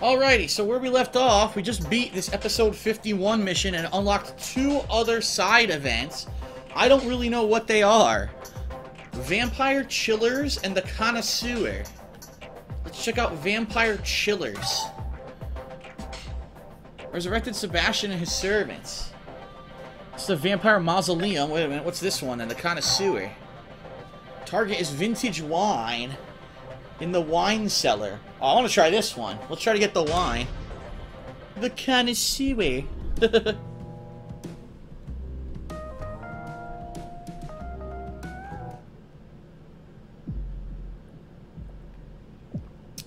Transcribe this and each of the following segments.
Alrighty, so where we left off, we just beat this episode 51 mission and unlocked two other side events. I don't really know what they are. Vampire Chillers and the Connoisseur. Let's check out Vampire Chillers. Resurrected Sebastian and his servants. It's the Vampire Mausoleum. Wait a minute, what's this one? And the Connoisseur. Target is vintage wine in the wine cellar. Oh, I want to try this one. Let's try to get the wine. The Connoisseur.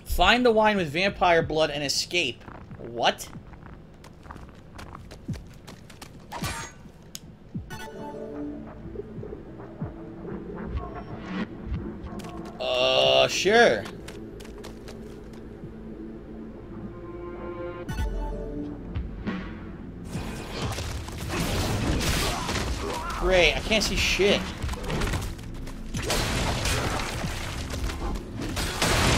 Find the wine with vampire blood and escape. What? Sure. Great, I can't see shit.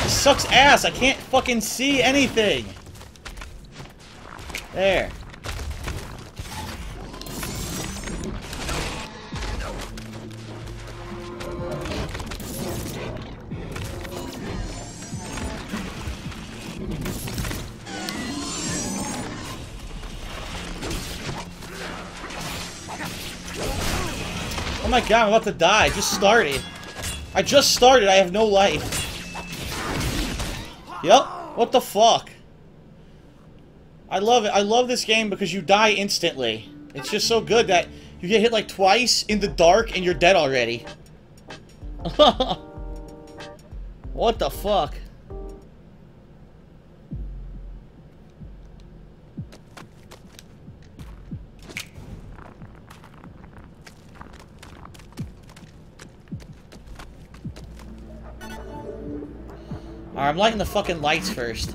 This sucks ass, I can't fucking see anything. There. My god, I'm about to die. I just started. I just started. I have no life. Yep. What the fuck? I love it. I love this game because you die instantly. It's just so good that you get hit like twice in the dark and you're dead already. what the fuck? I'm lighting the fucking lights first.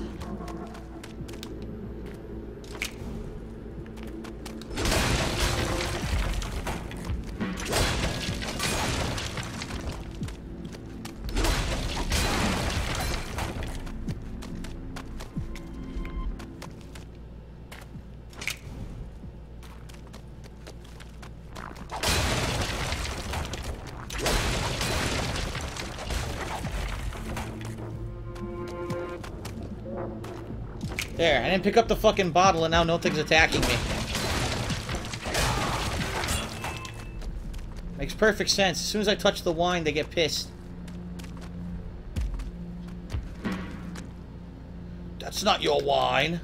There, I didn't pick up the fucking bottle and now nothing's attacking me. Makes perfect sense. As soon as I touch the wine, they get pissed. That's not your wine.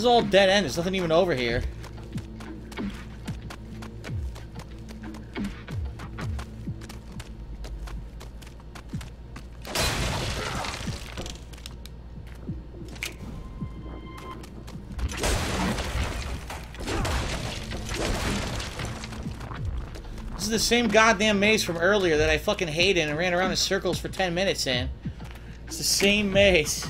This is all dead end. There's nothing even over here. This is the same goddamn maze from earlier that I fucking hated and ran around in circles for 10 minutes in. It's the same maze.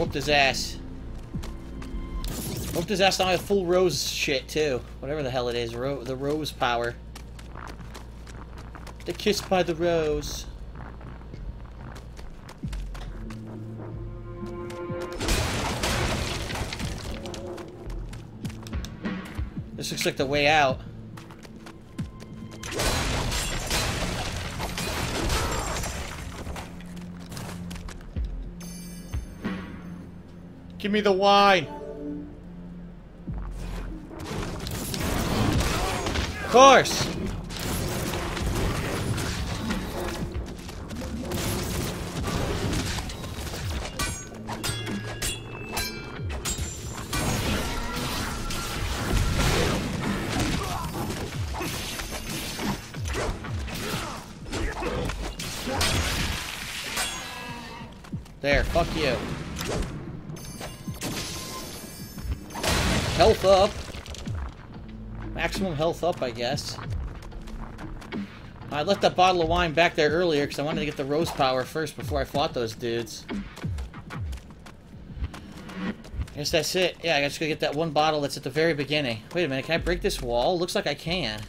Whooped his ass. Whooped his ass now with full rose shit, too. Whatever the hell it is. Ro the rose power. The kiss by the rose. This looks like the way out. Give me the wine. Of course. There, fuck you. Health up. Maximum health up, I guess. I left that bottle of wine back there earlier because I wanted to get the rose power first before I fought those dudes. I guess that's it. Yeah, I just gotta get that one bottle that's at the very beginning. Wait a minute, can I break this wall? Looks like I can.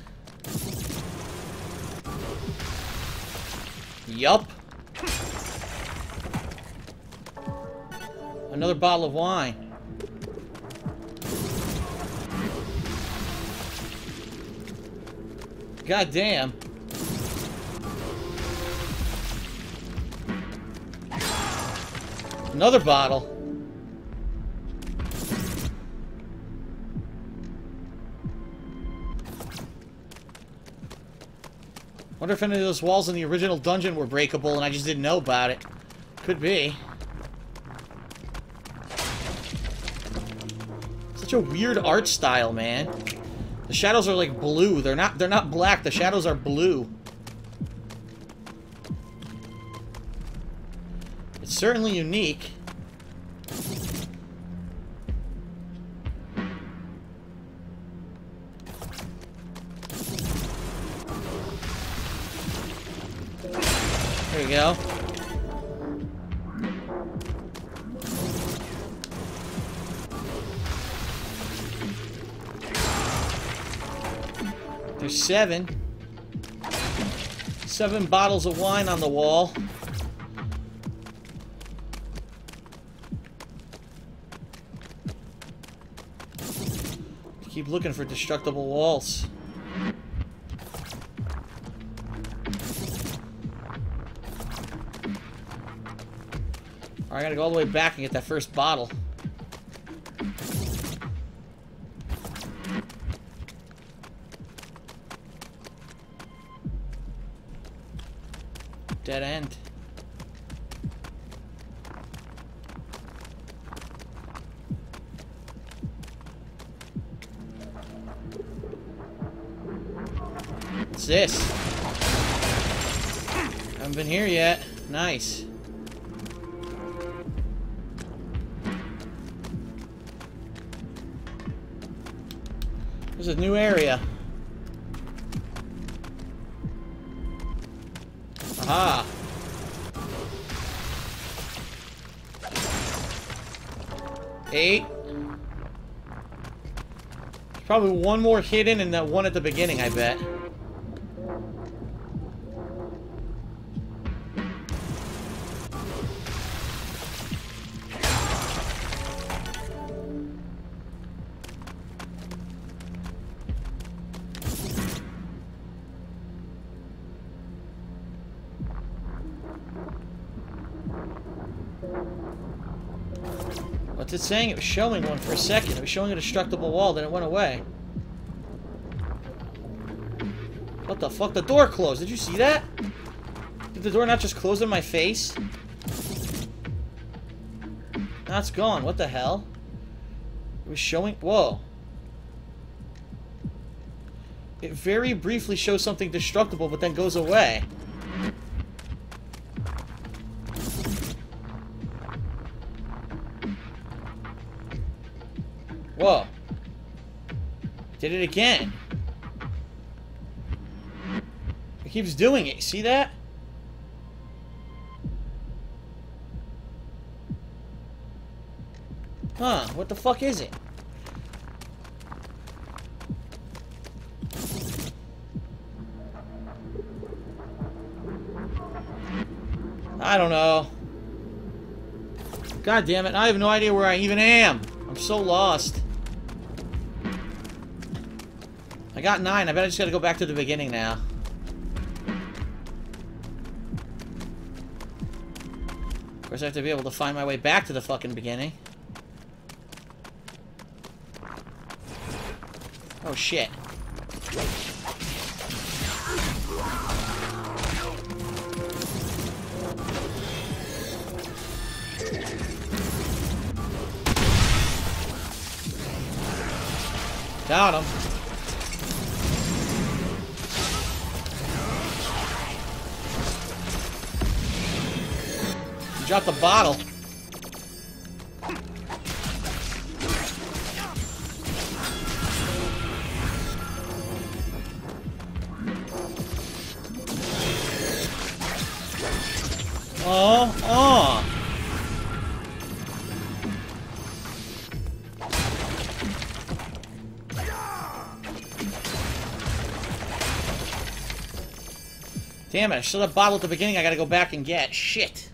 Yup. Another bottle of wine. God damn. Another bottle. Wonder if any of those walls in the original dungeon were breakable and I just didn't know about it. Could be. Such a weird art style, man. The shadows are like blue. They're not they're not black. The shadows are blue. It's certainly unique. There we go. Seven. Seven bottles of wine on the wall. Keep looking for destructible walls. I gotta go all the way back and get that first bottle. Dead end. What's this? Haven't been here yet. Nice. There's a new area. Aha. Eight. Probably one more hidden and that one at the beginning, I bet. What's it saying? It was showing one for a second. It was showing a destructible wall, then it went away. What the fuck? The door closed. Did you see that? Did the door not just close in my face? It's gone. What the hell? It was showing... Whoa. It very briefly shows something destructible, but then goes away. Whoa. Did it again. It keeps doing it. See that? Huh, what the fuck is it? I don't know. God damn it, I have no idea where I even am. I'm so lost. I got nine. I bet I just gotta go back to the beginning now. Of course, I have to be able to find my way back to the fucking beginning. Oh, shit. Got him. Drop the bottle. Oh, oh. Damn it, I still have bottle at the beginning I gotta go back and get. Shit.